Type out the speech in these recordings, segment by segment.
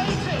Through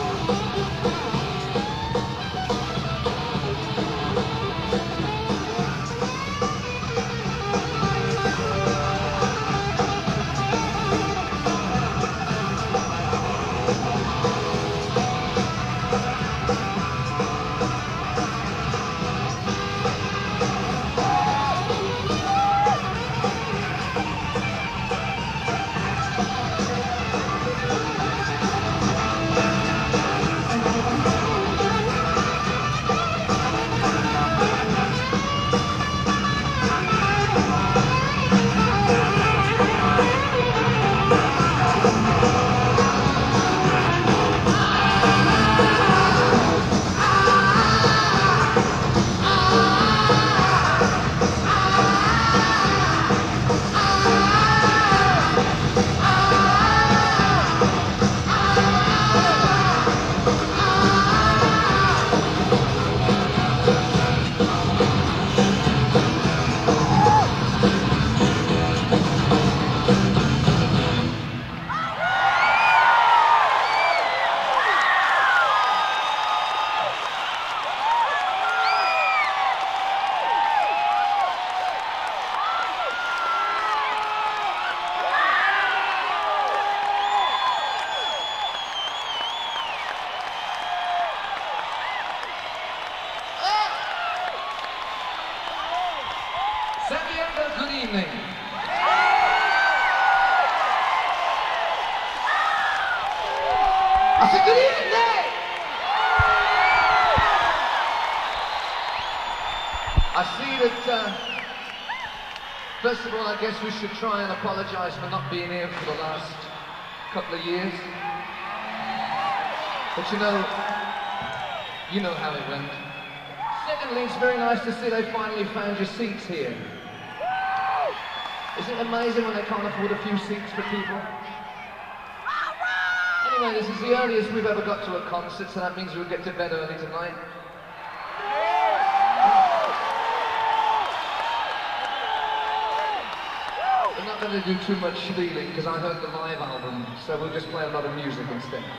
I said good evening. I see that. Uh, first of all, I guess we should try and apologise for not being here for the last couple of years. But you know, you know how it went. Secondly, it's very nice to see they finally found your seats here. Isn't it amazing when they can't afford a few seats for people? Anyway, this is the earliest we've ever got to a concert, so that means we'll get to bed early tonight. We're not going to do too much stealing because I heard the live album, so we'll just play a lot of music instead.